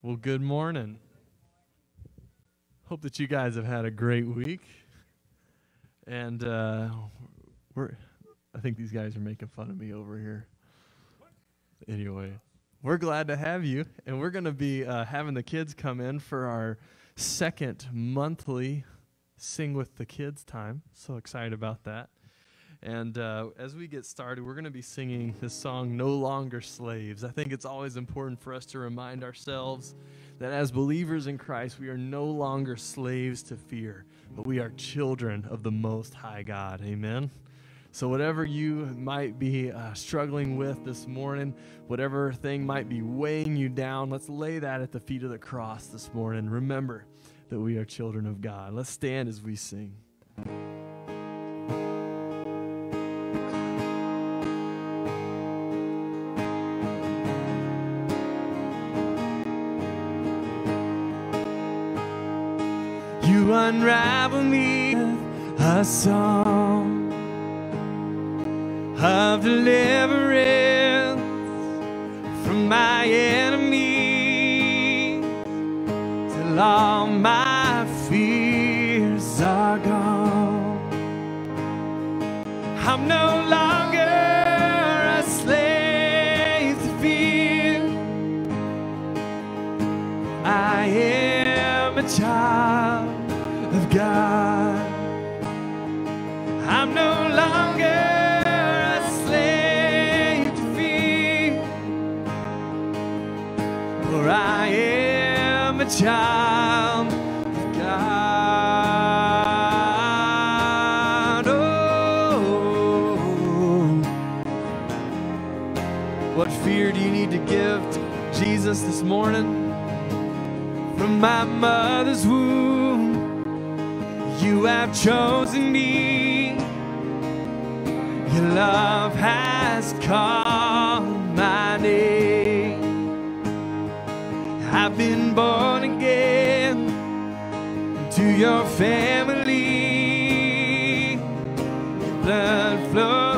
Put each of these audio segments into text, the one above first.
Well, good morning. Hope that you guys have had a great week. And uh, we're, I think these guys are making fun of me over here. Anyway, we're glad to have you. And we're going to be uh, having the kids come in for our second monthly Sing with the Kids time. So excited about that. And uh, as we get started, we're going to be singing this song, No Longer Slaves. I think it's always important for us to remind ourselves that as believers in Christ, we are no longer slaves to fear, but we are children of the Most High God. Amen. So, whatever you might be uh, struggling with this morning, whatever thing might be weighing you down, let's lay that at the feet of the cross this morning. Remember that we are children of God. Let's stand as we sing. A song morning? From my mother's womb, you have chosen me. Your love has called my name. I've been born again to your family. Your blood flows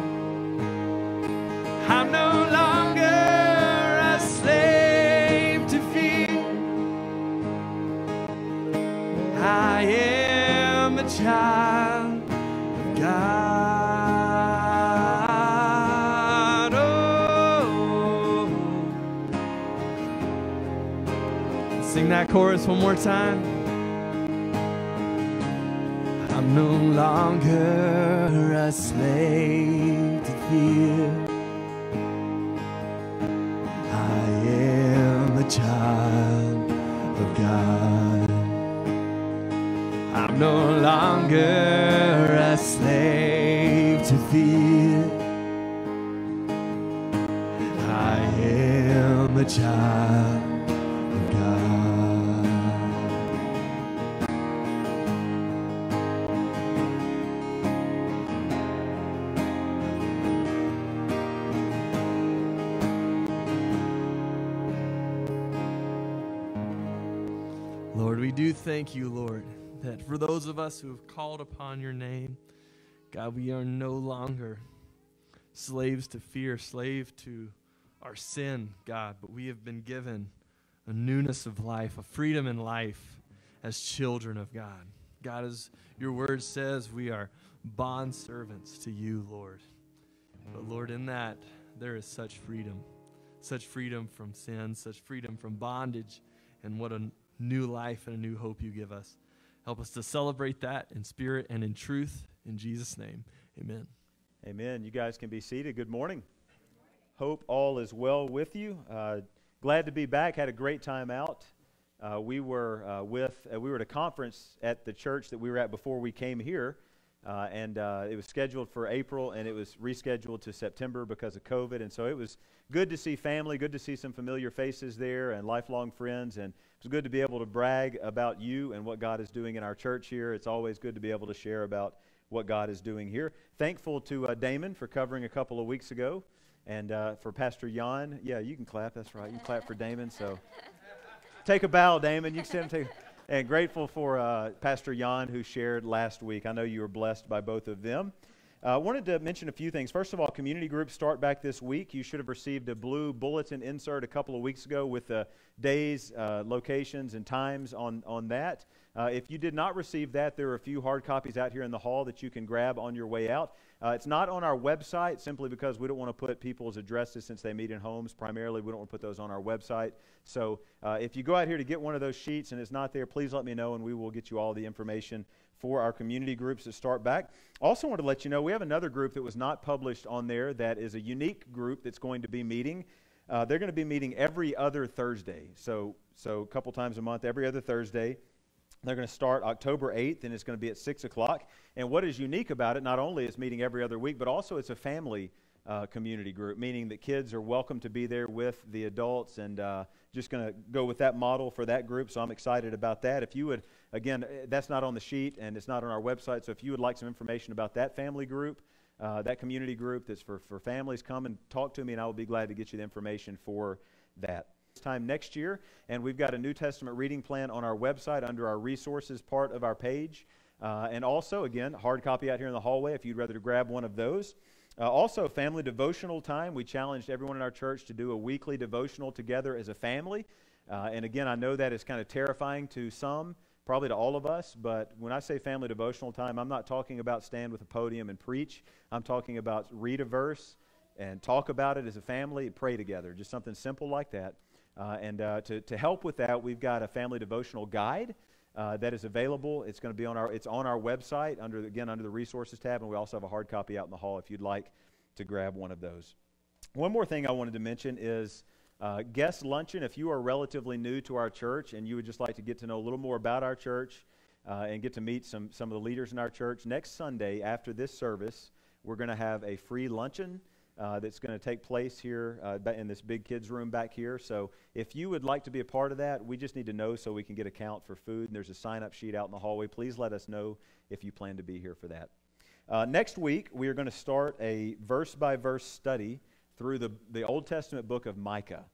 Chorus one more time. I'm no longer a slave to fear. I am a child of God. I'm no longer a slave to fear. I am a child thank you, Lord, that for those of us who have called upon your name, God, we are no longer slaves to fear, slave to our sin, God, but we have been given a newness of life, a freedom in life as children of God. God, as your word says, we are bond servants to you, Lord. But Lord, in that, there is such freedom, such freedom from sin, such freedom from bondage, and what a new life and a new hope you give us. Help us to celebrate that in spirit and in truth. In Jesus' name, amen. Amen. You guys can be seated. Good morning. Hope all is well with you. Uh, glad to be back. Had a great time out. Uh, we were uh, with uh, we were at a conference at the church that we were at before we came here, uh, and uh, it was scheduled for April, and it was rescheduled to September because of COVID. And so it was good to see family, good to see some familiar faces there, and lifelong friends. And it was good to be able to brag about you and what God is doing in our church here. It's always good to be able to share about what God is doing here. Thankful to uh, Damon for covering a couple of weeks ago, and uh, for Pastor Jan. Yeah, you can clap. That's right. You clap for Damon. So take a bow, Damon. You can stand take. And grateful for uh, Pastor Jan who shared last week. I know you were blessed by both of them. I uh, wanted to mention a few things. First of all, community groups start back this week. You should have received a blue bulletin insert a couple of weeks ago with the days, uh, locations, and times on, on that. Uh, if you did not receive that, there are a few hard copies out here in the hall that you can grab on your way out. Uh, it's not on our website simply because we don't want to put people's addresses since they meet in homes. Primarily, we don't want to put those on our website. So uh, if you go out here to get one of those sheets and it's not there, please let me know and we will get you all the information for our community groups that start back. Also, want to let you know we have another group that was not published on there that is a unique group that's going to be meeting. Uh, they're going to be meeting every other Thursday. So, so a couple times a month, every other Thursday. They're going to start October 8th, and it's going to be at 6 o'clock. And what is unique about it, not only is meeting every other week, but also it's a family uh, community group, meaning that kids are welcome to be there with the adults, and uh, just going to go with that model for that group. So I'm excited about that. If you would Again, eh, that's not on the sheet and it's not on our website. So if you would like some information about that family group, uh, that community group that's for, for families, come and talk to me, and I will be glad to get you the information for that. Time next year, and we've got a New Testament reading plan on our website under our resources part of our page. Uh, and also, again, hard copy out here in the hallway if you'd rather grab one of those. Uh, also, family devotional time. We challenged everyone in our church to do a weekly devotional together as a family. Uh, and again, I know that is kind of terrifying to some probably to all of us, but when I say family devotional time, I'm not talking about stand with a podium and preach. I'm talking about read a verse and talk about it as a family, pray together, just something simple like that. Uh, and uh, to, to help with that, we've got a family devotional guide uh, that is available. It's going to be on our it's on our website under again under the resources tab, and we also have a hard copy out in the hall if you'd like to grab one of those. One more thing I wanted to mention is uh, guest luncheon, if you are relatively new to our church and you would just like to get to know a little more about our church uh, and get to meet some, some of the leaders in our church, next Sunday after this service, we're going to have a free luncheon. Uh, that's going to take place here uh, in this big kids room back here. So if you would like to be a part of that, we just need to know so we can get a count for food. And there's a sign up sheet out in the hallway. Please let us know if you plan to be here for that. Uh, next week, we are going to start a verse by verse study through the, the Old Testament book of Micah.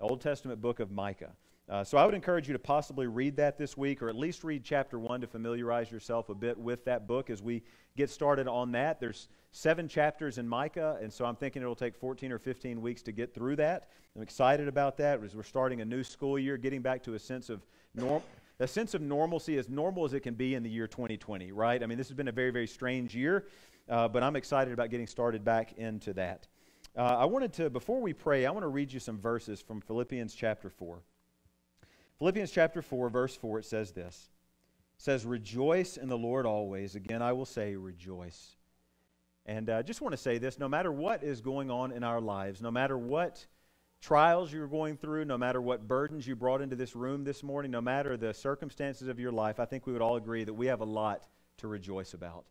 Old Testament book of Micah. Uh, so I would encourage you to possibly read that this week, or at least read chapter one to familiarize yourself a bit with that book as we get started on that. There's seven chapters in Micah, and so I'm thinking it'll take 14 or 15 weeks to get through that. I'm excited about that as we're starting a new school year, getting back to a sense of norm, a sense of normalcy, as normal as it can be in the year 2020. Right? I mean, this has been a very, very strange year, uh, but I'm excited about getting started back into that. Uh, I wanted to, before we pray, I want to read you some verses from Philippians chapter 4. Philippians chapter 4, verse 4, it says this. It says, Rejoice in the Lord always. Again, I will say, rejoice. And I uh, just want to say this no matter what is going on in our lives, no matter what trials you're going through, no matter what burdens you brought into this room this morning, no matter the circumstances of your life, I think we would all agree that we have a lot to rejoice about,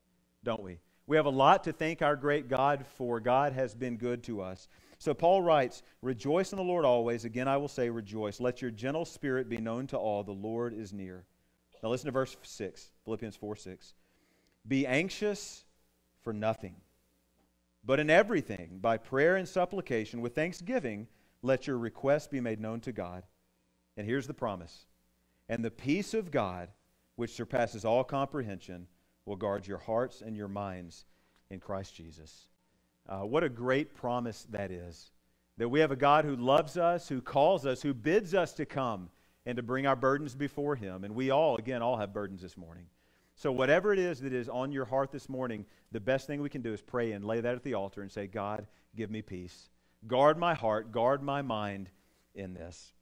don't we? We have a lot to thank our great God for. God has been good to us. So Paul writes, Rejoice in the Lord always. Again, I will say, rejoice. Let your gentle spirit be known to all. The Lord is near. Now listen to verse 6, Philippians 4 6. Be anxious for nothing, but in everything, by prayer and supplication, with thanksgiving, let your requests be made known to God. And here's the promise. And the peace of God, which surpasses all comprehension, will guard your hearts and your minds in Christ Jesus. Uh, what a great promise that is. That we have a God who loves us, who calls us, who bids us to come and to bring our burdens before Him. And we all, again, all have burdens this morning. So, whatever it is that is on your heart this morning, the best thing we can do is pray and lay that at the altar and say, God, give me peace. Guard my heart, guard my mind in this.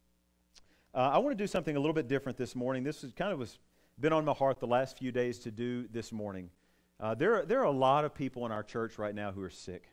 Uh, I want to do something a little bit different this morning. This is kind of was been on my heart the last few days to do this morning. Uh, there, there are a lot of people in our church right now who are sick.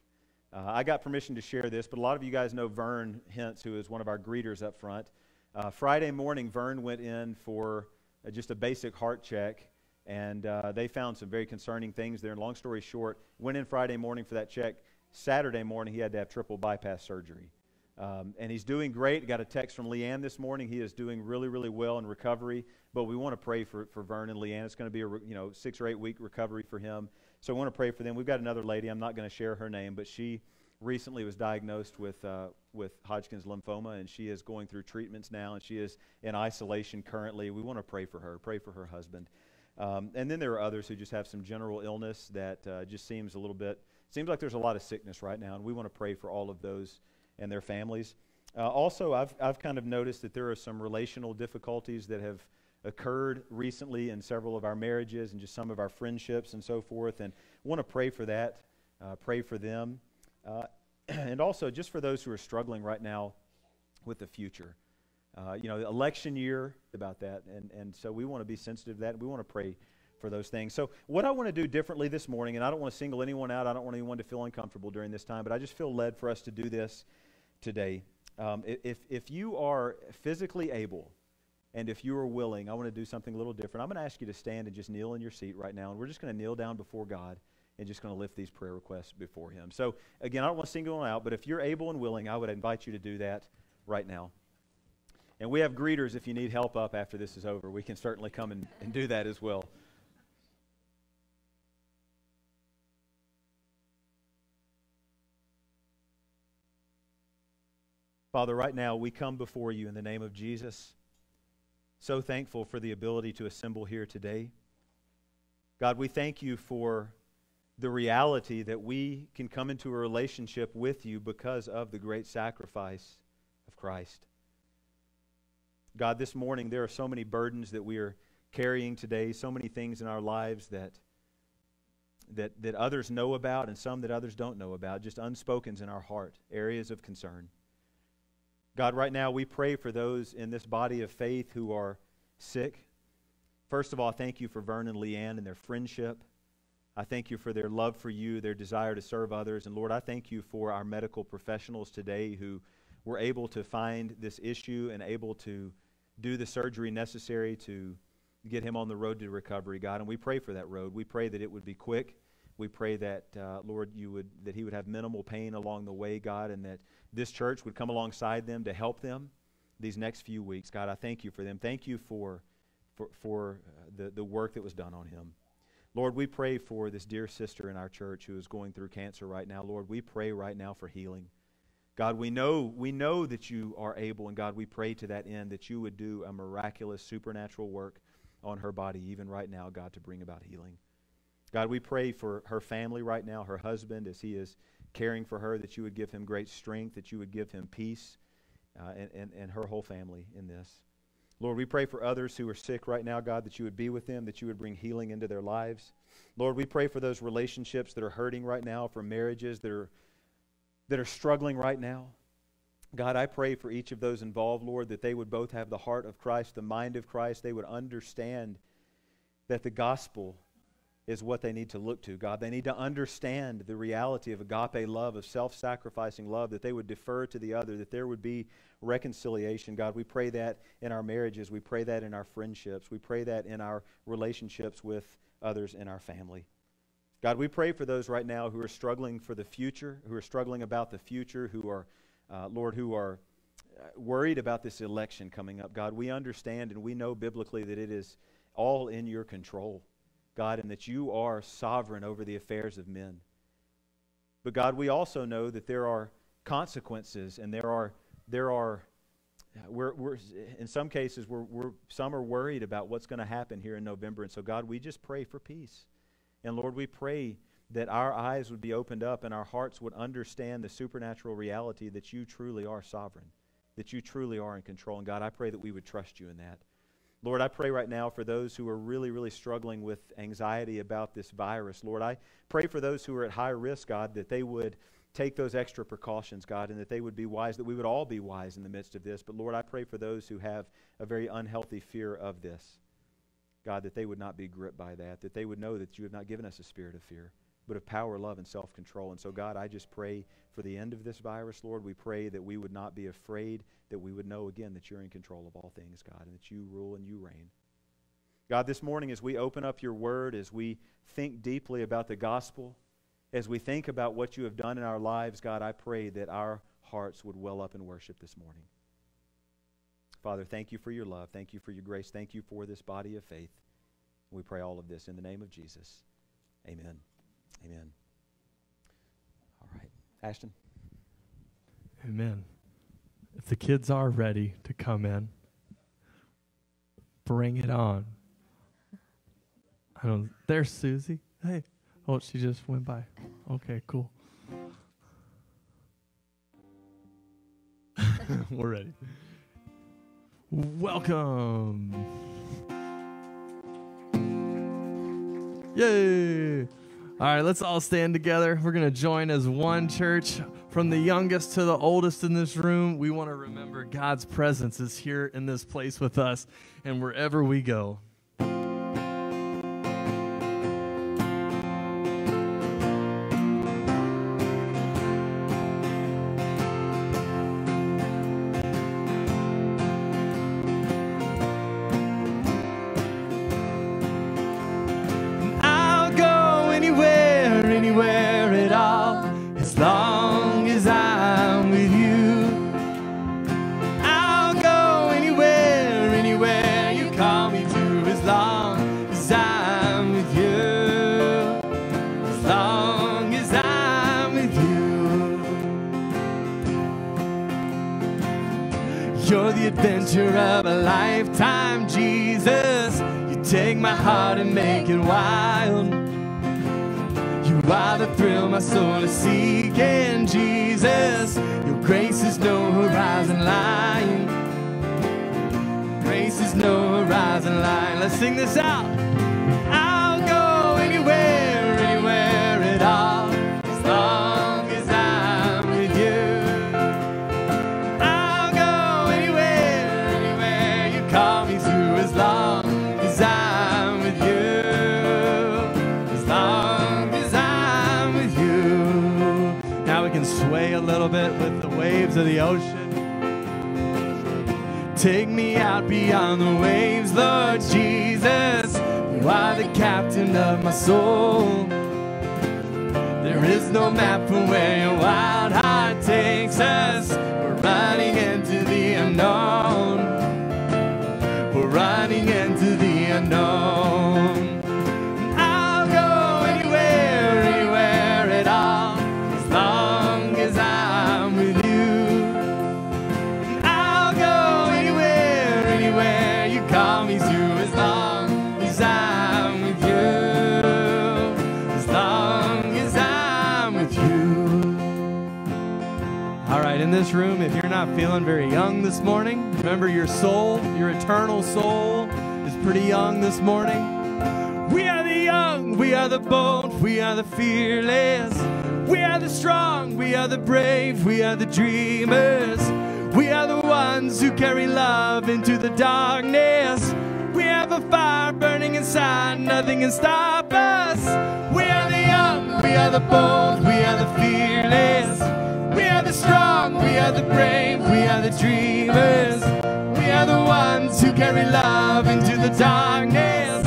Uh, I got permission to share this, but a lot of you guys know Vern Hintz, who is one of our greeters up front. Uh, Friday morning, Vern went in for uh, just a basic heart check, and uh, they found some very concerning things there. And long story short, went in Friday morning for that check. Saturday morning, he had to have triple bypass surgery. Um, and he's doing great. Got a text from Leanne this morning. He is doing really, really well in recovery. But we want to pray for, for Vern and Leanne. It's going to be a you know six or eight week recovery for him. So we want to pray for them. We've got another lady. I'm not going to share her name, but she recently was diagnosed with uh, with Hodgkin's lymphoma, and she is going through treatments now, and she is in isolation currently. We want to pray for her. Pray for her husband. Um, and then there are others who just have some general illness that uh, just seems a little bit seems like there's a lot of sickness right now, and we want to pray for all of those and their families. Uh, also, I've, I've kind of noticed that there are some relational difficulties that have occurred recently in several of our marriages and just some of our friendships and so forth. And want to pray for that, uh, pray for them. Uh, and also, just for those who are struggling right now with the future. Uh, you know, election year, about that. And, and so we want to be sensitive to that. We want to pray for those things. So, what I want to do differently this morning, and I don't want to single anyone out, I don't want anyone to feel uncomfortable during this time, but I just feel led for us to do this today. Um, if, if you are physically able and if you are willing, I want to do something a little different. I'm going to ask you to stand and just kneel in your seat right now. And we're just going to kneel down before God and just going to lift these prayer requests before Him. So, again, I don't want to single out, but if you're able and willing, I would invite you to do that right now. And we have greeters if you need help up after this is over. We can certainly come and, and do that as well. Father, right now we come before you in the name of Jesus. So thankful for the ability to assemble here today. God, we thank you for the reality that we can come into a relationship with you because of the great sacrifice of Christ. God, this morning there are so many burdens that we are carrying today, so many things in our lives that, that, that others know about and some that others don't know about, just unspokens in our heart, areas of concern. God, right now we pray for those in this body of faith who are sick. First of all, thank you for Vern and Leanne and their friendship. I thank you for their love for you, their desire to serve others. And Lord, I thank you for our medical professionals today who were able to find this issue and able to do the surgery necessary to get him on the road to recovery, God. And we pray for that road. We pray that it would be quick. We pray that, uh, Lord, you would, that he would have minimal pain along the way, God, and that this church would come alongside them to help them these next few weeks. God, I thank you for them. Thank you for, for, for uh, the, the work that was done on him. Lord, we pray for this dear sister in our church who is going through cancer right now. Lord, we pray right now for healing. God, we know, we know that you are able, and God, we pray to that end that you would do a miraculous supernatural work on her body, even right now, God, to bring about healing. God, we pray for her family right now, her husband, as he is caring for her, that you would give him great strength, that you would give him peace, uh, and, and, and her whole family in this. Lord, we pray for others who are sick right now, God, that you would be with them, that you would bring healing into their lives. Lord, we pray for those relationships that are hurting right now, for marriages that are, that are struggling right now. God, I pray for each of those involved, Lord, that they would both have the heart of Christ, the mind of Christ. They would understand that the gospel is what they need to look to, God. They need to understand the reality of agape love, of self sacrificing love, that they would defer to the other, that there would be reconciliation. God, we pray that in our marriages. We pray that in our friendships. We pray that in our relationships with others in our family. God, we pray for those right now who are struggling for the future, who are struggling about the future, who are, uh, Lord, who are uh, worried about this election coming up. God, we understand and we know biblically that it is all in your control, God, and that you are sovereign over the affairs of men. But God, we also know that there are consequences and there are, there are we're, we're, in some cases, we're, we're, some are worried about what's going to happen here in November. And so, God, we just pray for peace. And Lord, we pray that our eyes would be opened up and our hearts would understand the supernatural reality that you truly are sovereign, that you truly are in control. And God, I pray that we would trust you in that. Lord, I pray right now for those who are really, really struggling with anxiety about this virus. Lord, I pray for those who are at high risk, God, that they would take those extra precautions, God, and that they would be wise, that we would all be wise in the midst of this. But Lord, I pray for those who have a very unhealthy fear of this, God, that they would not be gripped by that, that they would know that you have not given us a spirit of fear, but of power, love, and self control. And so, God, I just pray for the end of this virus, Lord. We pray that we would not be afraid, that we would know again that you're in control of all things, God, and that you rule and you reign. God, this morning, as we open up your word, as we think deeply about the gospel, as we think about what you have done in our lives, God, I pray that our hearts would well up in worship this morning. Father, thank you for your love. Thank you for your grace. Thank you for this body of faith. We pray all of this in the name of Jesus. Amen. Amen. All right. Ashton. Amen. If the kids are ready to come in, bring it on. I don't. There's Susie. Hey. Oh, she just went by. Okay, cool. We're ready. Welcome. Yay! All right, let's all stand together. We're going to join as one church from the youngest to the oldest in this room. We want to remember God's presence is here in this place with us and wherever we go. You are the thrill my soul is seeking, Jesus. Your grace is no horizon line. Grace is no horizon line. Let's sing this out. Of the ocean. Take me out beyond the waves, Lord Jesus. You are the captain of my soul. There is no map for where your wild heart takes us. We're running into the unknown. Room, if you're not feeling very young this morning, remember your soul, your eternal soul, is pretty young this morning. We are the young, we are the bold, we are the fearless. We are the strong, we are the brave, we are the dreamers. We are the ones who carry love into the darkness. We have a fire burning inside, nothing can stop us. We are the young, we are the bold, we are the fearless. We are the strong, we are the brave, we are the dreamers. We are the ones who carry love into the darkness.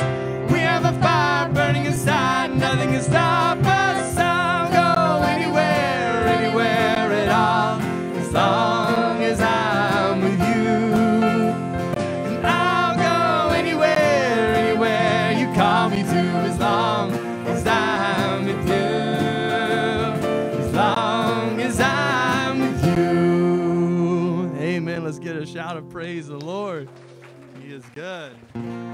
We have a fire burning inside, nothing can stop Good.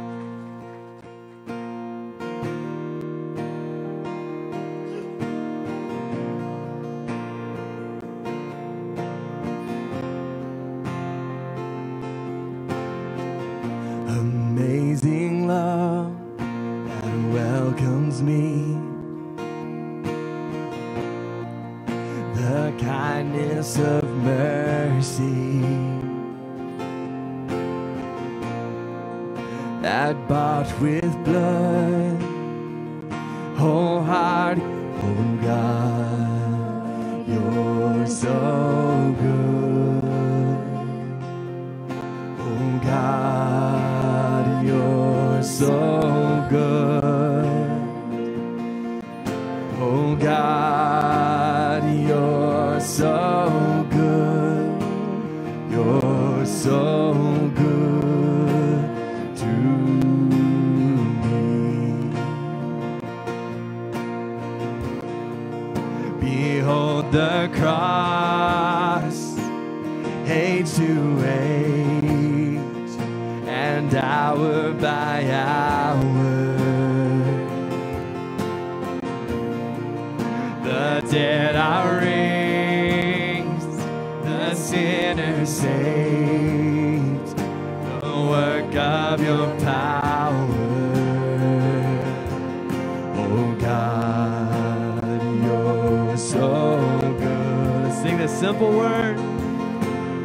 Oh God, you're so good. Let's sing the simple word.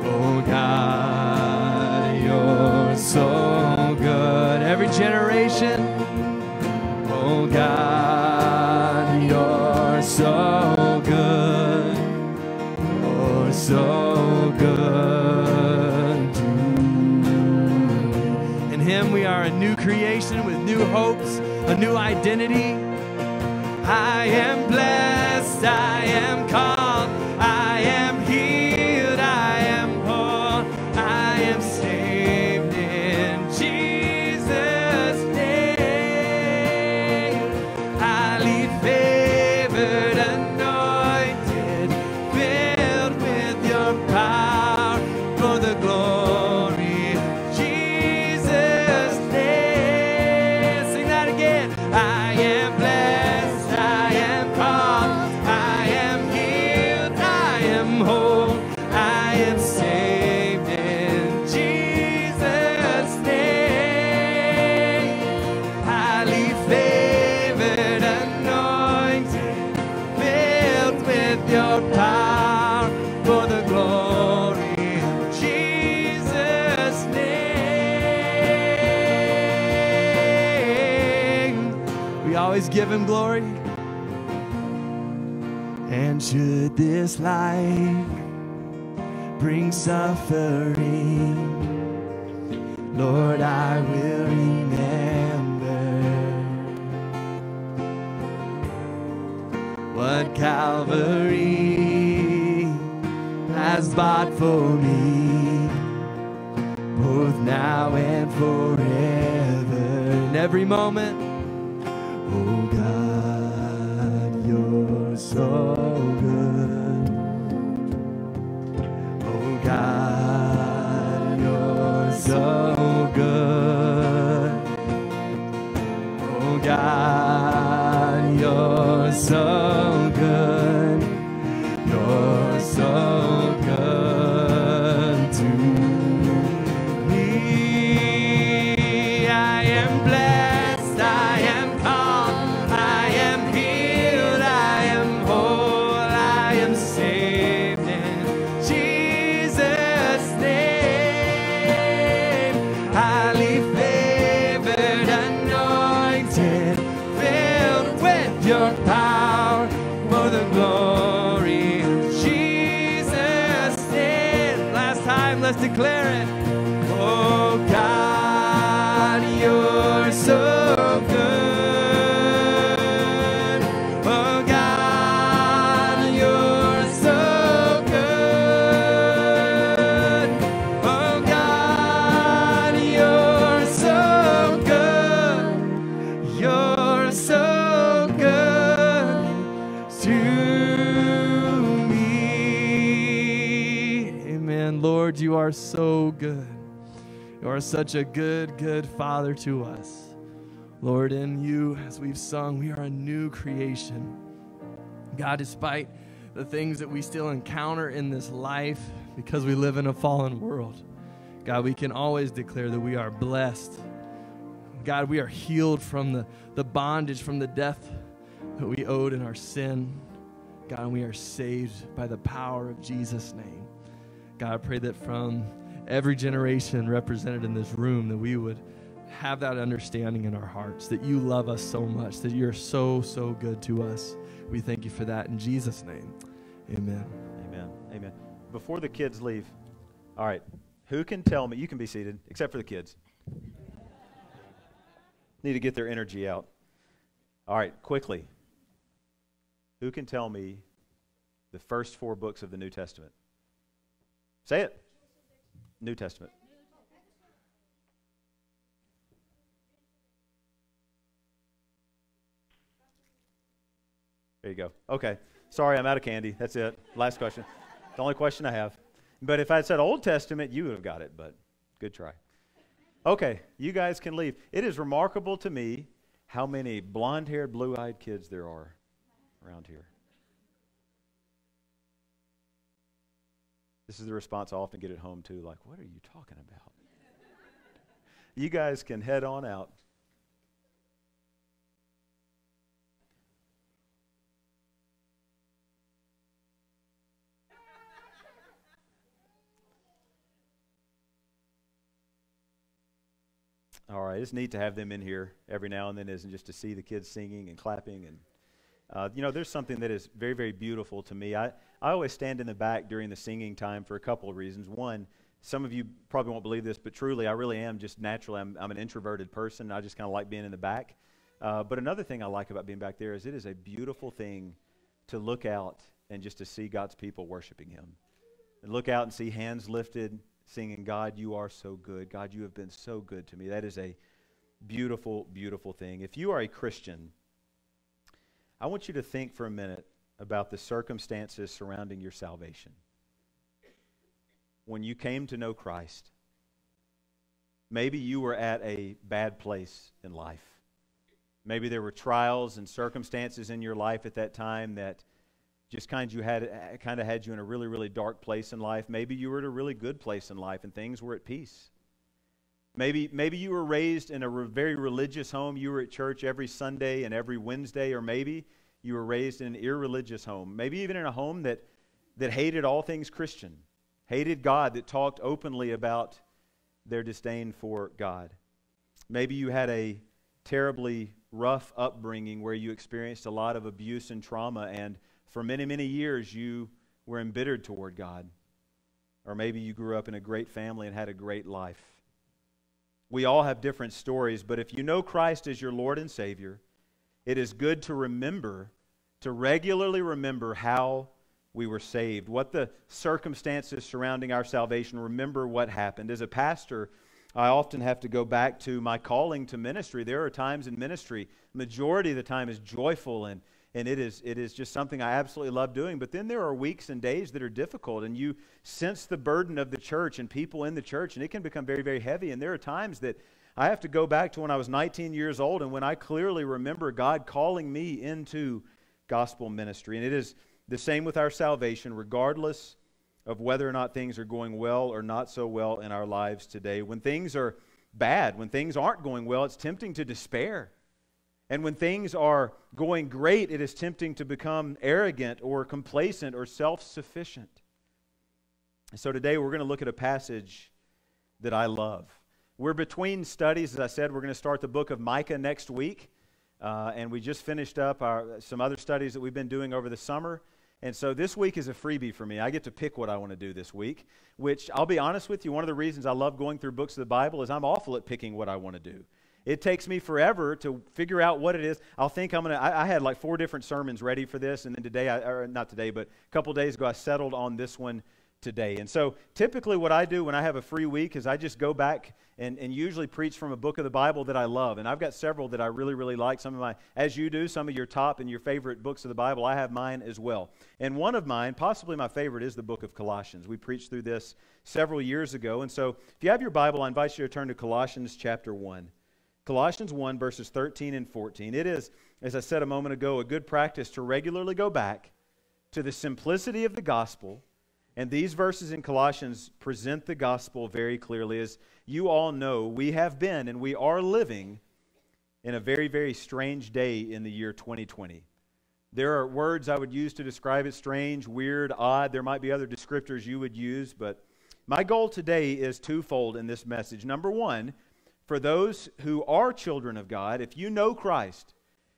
Oh God, you're so good. Every generation. Oh God, you're so good. You're so good. In Him we are a new creation with new hopes a new identity. I am blessed, I am called. give him glory. And should this life bring suffering, Lord, I will remember what Calvary has bought for me, both now and forever. In every moment are such a good, good Father to us. Lord, in you, as we've sung, we are a new creation. God, despite the things that we still encounter in this life because we live in a fallen world, God, we can always declare that we are blessed. God, we are healed from the, the bondage, from the death that we owed in our sin. God, and we are saved by the power of Jesus' name. God, I pray that from every generation represented in this room, that we would have that understanding in our hearts that you love us so much, that you're so, so good to us. We thank you for that in Jesus' name. Amen. Amen. Amen. Before the kids leave, all right, who can tell me? You can be seated, except for the kids. Need to get their energy out. All right, quickly. Who can tell me the first four books of the New Testament? Say it. New Testament. There you go. Okay. Sorry, I'm out of candy. That's it. Last question. the only question I have. But if I said Old Testament, you would have got it, but good try. Okay, you guys can leave. It is remarkable to me how many blonde haired, blue eyed kids there are around here. This is the response I often get at home, too. Like, what are you talking about? you guys can head on out. All right, it's neat to have them in here every now and then, isn't just to see the kids singing and clapping and uh, you know, there's something that is very, very beautiful to me. I, I always stand in the back during the singing time for a couple of reasons. One, some of you probably won't believe this, but truly, I really am just naturally, I'm, I'm an introverted person. I just kind of like being in the back. Uh, but another thing I like about being back there is it is a beautiful thing to look out and just to see God's people worshiping Him. And look out and see hands lifted, singing, God, you are so good. God, you have been so good to me. That is a beautiful, beautiful thing. If you are a Christian, I want you to think for a minute about the circumstances surrounding your salvation. When you came to know Christ, maybe you were at a bad place in life. Maybe there were trials and circumstances in your life at that time that just kind of you had kind of had you in a really really dark place in life. Maybe you were at a really good place in life and things were at peace. Maybe maybe you were raised in a re- very religious home. You were at church every Sunday and every Wednesday or maybe you were raised in an irreligious home. Maybe even in a home that that hated all things Christian, hated God, that talked openly about their disdain for God. Maybe you had a terribly rough upbringing where you experienced a lot of abuse and trauma and for many, many years, you were embittered toward God. Or maybe you grew up in a great family and had a great life. We all have different stories, but if you know Christ as your Lord and Savior, it is good to remember, to regularly remember how we were saved, what the circumstances surrounding our salvation, remember what happened. As a pastor, I often have to go back to my calling to ministry. There are times in ministry, majority of the time is joyful and and it is it is just something I absolutely love doing. But then there are weeks and days that are difficult, and you sense the burden of the church and people in the church, and it can become very very heavy. And there are times that I have to go back to when I was 19 years old, and when I clearly remember God calling me into gospel ministry, and it is the same with our salvation, regardless of whether or not things are going well or not so well in our lives today. When things are bad, when things aren't going well, it's tempting to despair. And when things are going great, it is tempting to become arrogant or complacent or self sufficient. So today we're going to look at a passage that I love. We're between studies. As I said, we're going to start the book of Micah next week. Uh, and we just finished up our, some other studies that we've been doing over the summer. And so this week is a freebie for me. I get to pick what I want to do this week, which I'll be honest with you, one of the reasons I love going through books of the Bible is I'm awful at picking what I want to do. It takes me forever to figure out what it is. I'll think I'm going to, I had like four different sermons ready for this. And then today, I, or not today, but a couple days ago, I settled on this one today. And so typically, what I do when I have a free week is I just go back and, and usually preach from a book of the Bible that I love. And I've got several that I really, really like. Some of my, as you do, some of your top and your favorite books of the Bible. I have mine as well. And one of mine, possibly my favorite, is the book of Colossians. We preached through this several years ago. And so if you have your Bible, I invite you to turn to Colossians chapter 1. Colossians 1, verses 13 and 14. It is, as I said a moment ago, a good practice to regularly go back to the simplicity of the gospel. And these verses in Colossians present the gospel very clearly. As you all know, we have been and we are living in a very, very strange day in the year 2020. There are words I would use to describe it strange, weird, odd. There might be other descriptors you would use, but my goal today is twofold in this message. Number one, for those who are children of God, if you know Christ,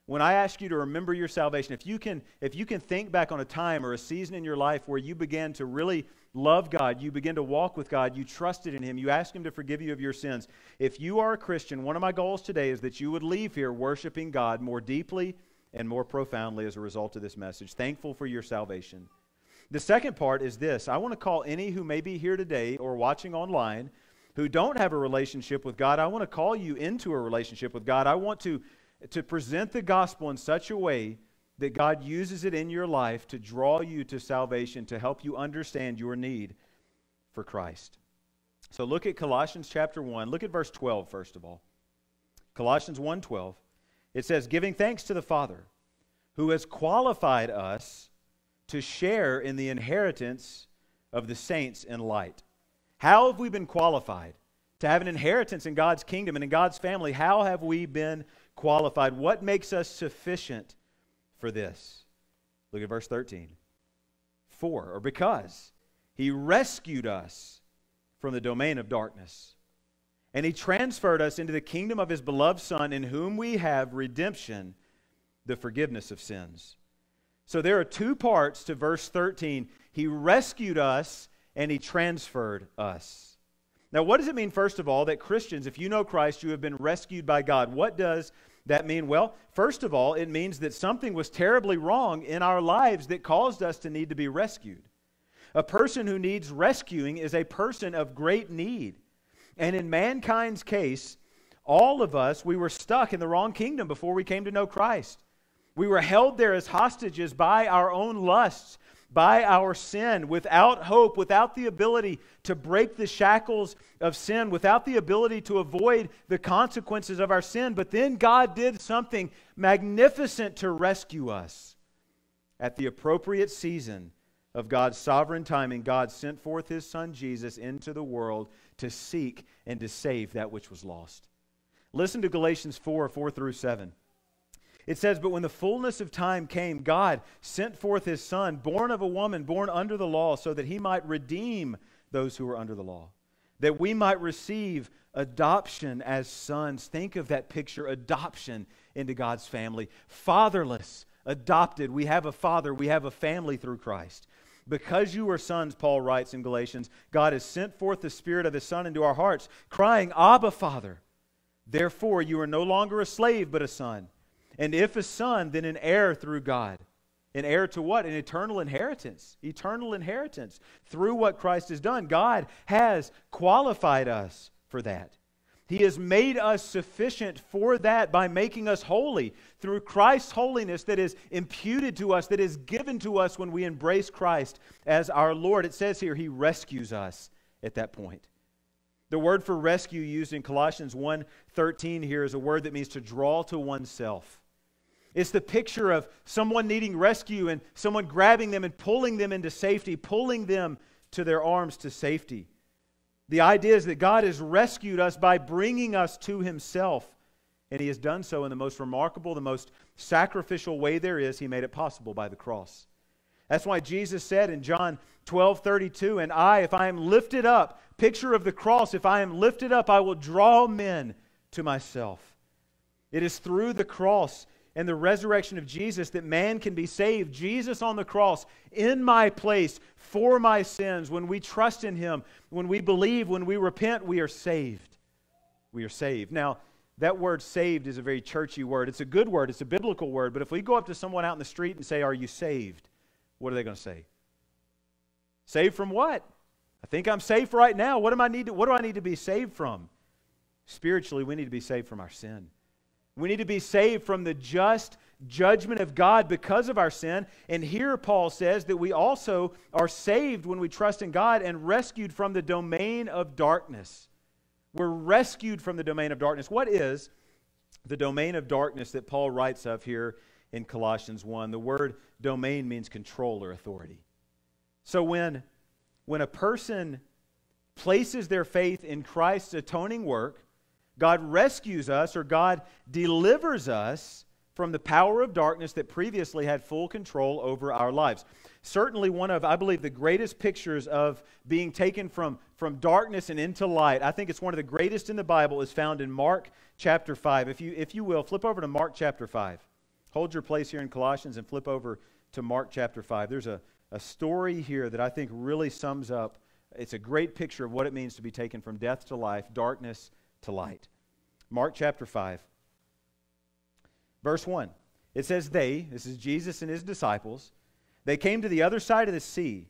when I ask you to remember your salvation, if you can, if you can think back on a time or a season in your life where you began to really love God, you begin to walk with God, you trusted in Him, you asked Him to forgive you of your sins. If you are a Christian, one of my goals today is that you would leave here worshiping God more deeply and more profoundly as a result of this message, thankful for your salvation. The second part is this I want to call any who may be here today or watching online who don't have a relationship with God, I want to call you into a relationship with God. I want to, to present the gospel in such a way that God uses it in your life to draw you to salvation, to help you understand your need for Christ. So look at Colossians chapter 1. Look at verse 12 first of all. Colossians 1:12. It says, "Giving thanks to the Father, who has qualified us to share in the inheritance of the saints in light." How have we been qualified to have an inheritance in God's kingdom and in God's family? How have we been qualified? What makes us sufficient for this? Look at verse 13. For, or because, he rescued us from the domain of darkness. And he transferred us into the kingdom of his beloved Son, in whom we have redemption, the forgiveness of sins. So there are two parts to verse 13. He rescued us and he transferred us. Now, what does it mean, first of all, that Christians, if you know Christ, you have been rescued by God? What does that mean? Well, first of all, it means that something was terribly wrong in our lives that caused us to need to be rescued. A person who needs rescuing is a person of great need. And in mankind's case, all of us, we were stuck in the wrong kingdom before we came to know Christ. We were held there as hostages by our own lusts by our sin, without hope, without the ability to break the shackles of sin, without the ability to avoid the consequences of our sin. But then God did something magnificent to rescue us. At the appropriate season of God's sovereign timing, God sent forth his son Jesus into the world to seek and to save that which was lost. Listen to Galatians 4 4 through 7. It says, But when the fullness of time came, God sent forth his Son, born of a woman, born under the law, so that he might redeem those who were under the law, that we might receive adoption as sons. Think of that picture adoption into God's family. Fatherless, adopted. We have a father, we have a family through Christ. Because you are sons, Paul writes in Galatians, God has sent forth the Spirit of His Son into our hearts, crying, Abba, Father. Therefore, you are no longer a slave, but a son. And if a son, then an heir through God. An heir to what? An eternal inheritance. Eternal inheritance through what Christ has done. God has qualified us for that. He has made us sufficient for that by making us holy through Christ's holiness that is imputed to us, that is given to us when we embrace Christ as our Lord. It says here, He rescues us at that point. The word for rescue used in Colossians 1:13 here is a word that means to draw to oneself. It's the picture of someone needing rescue and someone grabbing them and pulling them into safety, pulling them to their arms to safety. The idea is that God has rescued us by bringing us to Himself, and He has done so in the most remarkable, the most sacrificial way there is. He made it possible by the cross. That's why Jesus said in John 12 32, And I, if I am lifted up, picture of the cross, if I am lifted up, I will draw men to myself. It is through the cross and the resurrection of Jesus that man can be saved. Jesus on the cross, in my place, for my sins. When we trust in him, when we believe, when we repent, we are saved. We are saved. Now, that word saved is a very churchy word. It's a good word, it's a biblical word. But if we go up to someone out in the street and say, Are you saved? What are they going to say? Saved from what? I think I'm safe right now. What, am I need to, what do I need to be saved from? Spiritually, we need to be saved from our sin. We need to be saved from the just judgment of God because of our sin. And here Paul says that we also are saved when we trust in God and rescued from the domain of darkness. We're rescued from the domain of darkness. What is the domain of darkness that Paul writes of here in Colossians 1? The word domain means control or authority. So when, when a person places their faith in Christ's atoning work, God rescues us or God delivers us from the power of darkness that previously had full control over our lives. Certainly, one of, I believe, the greatest pictures of being taken from, from darkness and into light, I think it's one of the greatest in the Bible, is found in Mark chapter 5. If you, if you will, flip over to Mark chapter 5. Hold your place here in Colossians and flip over to Mark chapter 5. There's a, a story here that I think really sums up, it's a great picture of what it means to be taken from death to life, darkness to light. Mark chapter 5, verse 1. It says, They, this is Jesus and his disciples, they came to the other side of the sea,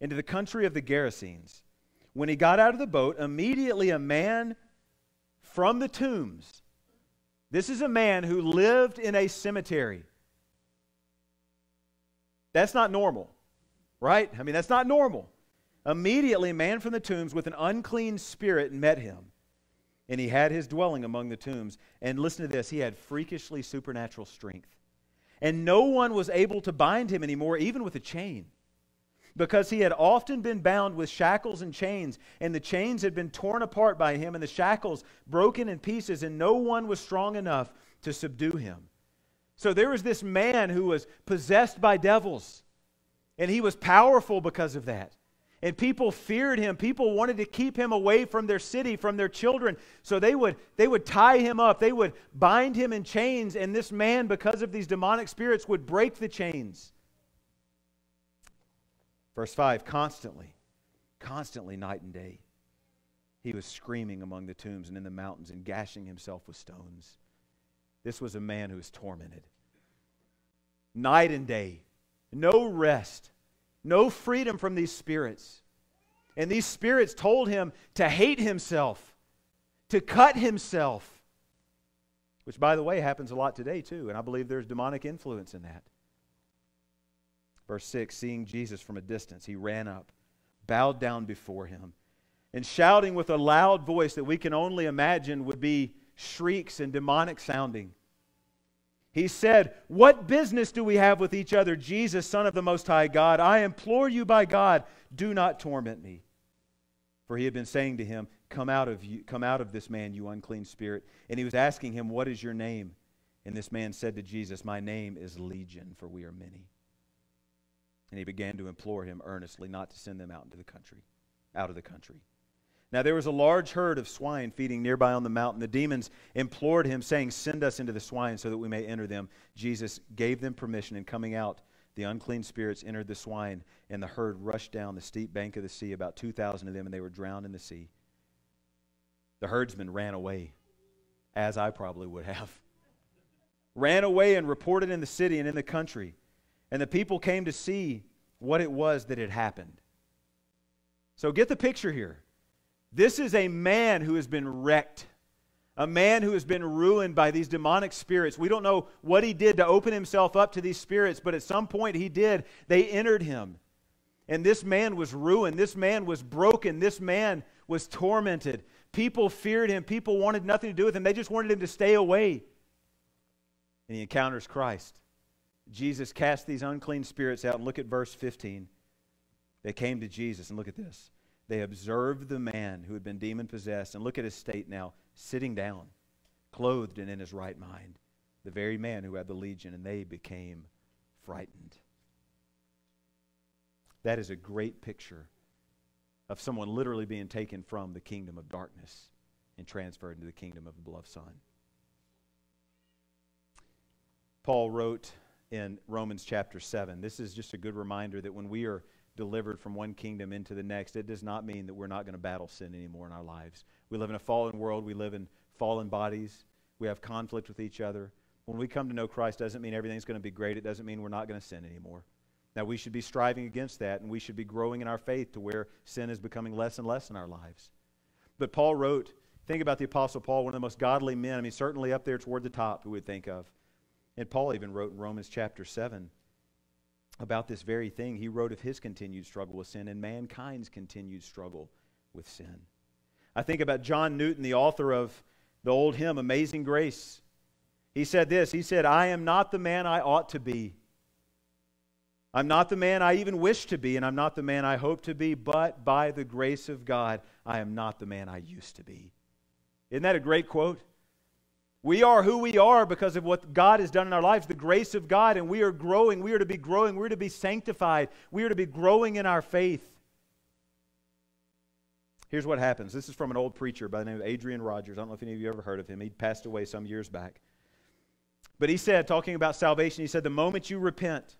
into the country of the Gerasenes. When he got out of the boat, immediately a man from the tombs, this is a man who lived in a cemetery. That's not normal, right? I mean, that's not normal. Immediately, a man from the tombs with an unclean spirit met him and he had his dwelling among the tombs. And listen to this he had freakishly supernatural strength. And no one was able to bind him anymore, even with a chain, because he had often been bound with shackles and chains, and the chains had been torn apart by him, and the shackles broken in pieces, and no one was strong enough to subdue him. So there was this man who was possessed by devils, and he was powerful because of that. And people feared him. People wanted to keep him away from their city, from their children. So they would, they would tie him up. They would bind him in chains. And this man, because of these demonic spirits, would break the chains. Verse 5 constantly, constantly, night and day, he was screaming among the tombs and in the mountains and gashing himself with stones. This was a man who was tormented. Night and day, no rest no freedom from these spirits. And these spirits told him to hate himself, to cut himself, which, by the way, happens a lot today, too. And I believe there's demonic influence in that. Verse 6 Seeing Jesus from a distance, he ran up, bowed down before him, and shouting with a loud voice that we can only imagine would be shrieks and demonic sounding. He said, What business do we have with each other, Jesus, Son of the Most High God? I implore you by God, do not torment me. For he had been saying to him, Come out of, you, come out of this man, you unclean spirit. And he was asking him, What is your name? And this man said to Jesus, My name is Legion, for we are many. And he began to implore him earnestly not to send them out into the country, out of the country. Now there was a large herd of swine feeding nearby on the mountain. The demons implored him, saying, Send us into the swine so that we may enter them. Jesus gave them permission, and coming out, the unclean spirits entered the swine, and the herd rushed down the steep bank of the sea, about 2,000 of them, and they were drowned in the sea. The herdsmen ran away, as I probably would have. ran away and reported in the city and in the country. And the people came to see what it was that had happened. So get the picture here. This is a man who has been wrecked, a man who has been ruined by these demonic spirits. We don't know what he did to open himself up to these spirits, but at some point he did. They entered him. And this man was ruined. This man was broken. This man was tormented. People feared him. People wanted nothing to do with him. They just wanted him to stay away. And he encounters Christ. Jesus cast these unclean spirits out. And look at verse 15. They came to Jesus, and look at this. They observed the man who had been demon possessed, and look at his state now, sitting down, clothed and in his right mind, the very man who had the legion, and they became frightened. That is a great picture of someone literally being taken from the kingdom of darkness and transferred into the kingdom of the beloved Son. Paul wrote in Romans chapter 7. This is just a good reminder that when we are delivered from one kingdom into the next, it does not mean that we're not going to battle sin anymore in our lives. We live in a fallen world, we live in fallen bodies, we have conflict with each other. When we come to know Christ, doesn't mean everything's going to be great. It doesn't mean we're not going to sin anymore. Now, we should be striving against that, and we should be growing in our faith to where sin is becoming less and less in our lives. But Paul wrote, think about the Apostle Paul, one of the most godly men. I mean, certainly up there toward the top, who we would think of. And Paul even wrote in Romans chapter 7 about this very thing. He wrote of his continued struggle with sin and mankind's continued struggle with sin. I think about John Newton, the author of the old hymn, Amazing Grace. He said this He said, I am not the man I ought to be. I'm not the man I even wish to be, and I'm not the man I hope to be, but by the grace of God, I am not the man I used to be. Isn't that a great quote? We are who we are because of what God has done in our lives, the grace of God, and we are growing. We are to be growing. We are to be sanctified. We are to be growing in our faith. Here's what happens. This is from an old preacher by the name of Adrian Rogers. I don't know if any of you ever heard of him. He passed away some years back. But he said, talking about salvation, he said, The moment you repent,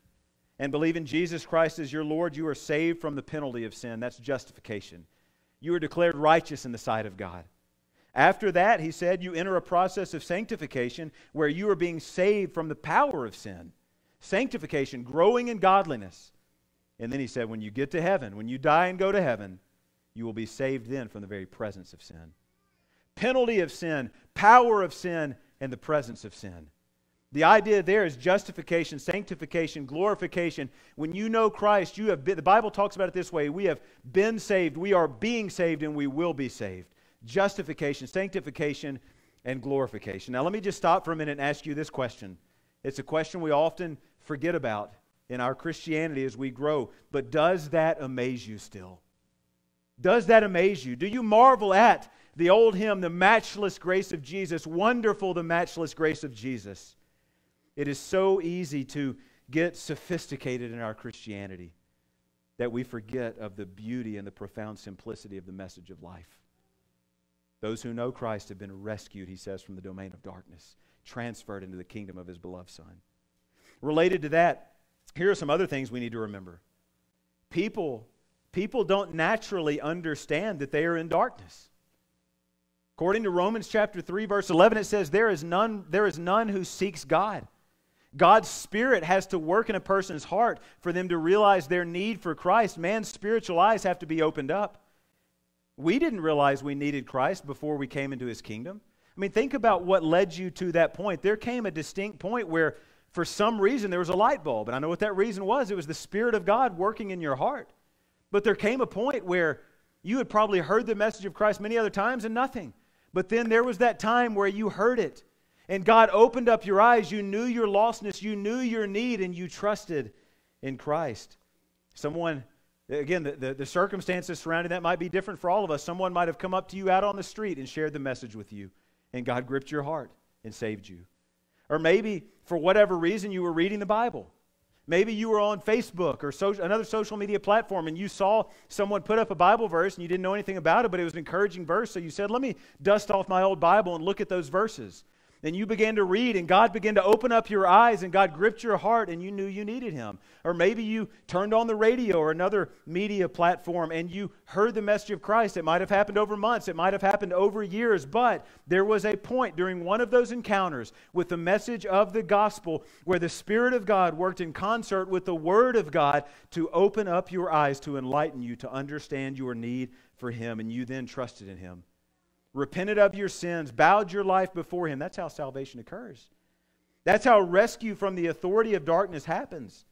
and believe in Jesus Christ as your Lord, you are saved from the penalty of sin. That's justification. You are declared righteous in the sight of God. After that, he said, you enter a process of sanctification where you are being saved from the power of sin. Sanctification, growing in godliness. And then he said, when you get to heaven, when you die and go to heaven, you will be saved then from the very presence of sin. Penalty of sin, power of sin, and the presence of sin. The idea there is justification, sanctification, glorification. When you know Christ, you have been, the Bible talks about it this way we have been saved, we are being saved, and we will be saved. Justification, sanctification, and glorification. Now, let me just stop for a minute and ask you this question. It's a question we often forget about in our Christianity as we grow, but does that amaze you still? Does that amaze you? Do you marvel at the old hymn, The Matchless Grace of Jesus? Wonderful, the matchless grace of Jesus. It is so easy to get sophisticated in our Christianity that we forget of the beauty and the profound simplicity of the message of life. Those who know Christ have been rescued, he says, from the domain of darkness, transferred into the kingdom of his beloved Son. Related to that, here are some other things we need to remember. People, people don't naturally understand that they are in darkness. According to Romans chapter 3, verse 11, it says, There is none, there is none who seeks God. God's Spirit has to work in a person's heart for them to realize their need for Christ. Man's spiritual eyes have to be opened up. We didn't realize we needed Christ before we came into his kingdom. I mean, think about what led you to that point. There came a distinct point where, for some reason, there was a light bulb. And I know what that reason was it was the Spirit of God working in your heart. But there came a point where you had probably heard the message of Christ many other times and nothing. But then there was that time where you heard it and God opened up your eyes. You knew your lostness, you knew your need, and you trusted in Christ. Someone, again, the, the, the, circumstances surrounding that might be different for all of us. Someone might have come up to you out on the street and shared the message with you, and God gripped your heart and saved you. Or maybe, for whatever reason, you were reading the Bible. Maybe you were on Facebook or so, another social media platform and you saw someone put up a Bible verse and you didn't know anything about it, but it was an encouraging verse. So you said, Let me dust off my old Bible and look at those verses. Then you began to read, and God began to open up your eyes, and God gripped your heart, and you knew you needed Him. Or maybe you turned on the radio or another media platform and you heard the message of Christ. It might have happened over months, it might have happened over years, but there was a point during one of those encounters with the message of the gospel where the Spirit of God worked in concert with the Word of God to open up your eyes, to enlighten you, to understand your need for Him, and you then trusted in Him repented of your sins, bowed your life before Him. That's how salvation occurs. That's how rescue from the authority of darkness happens.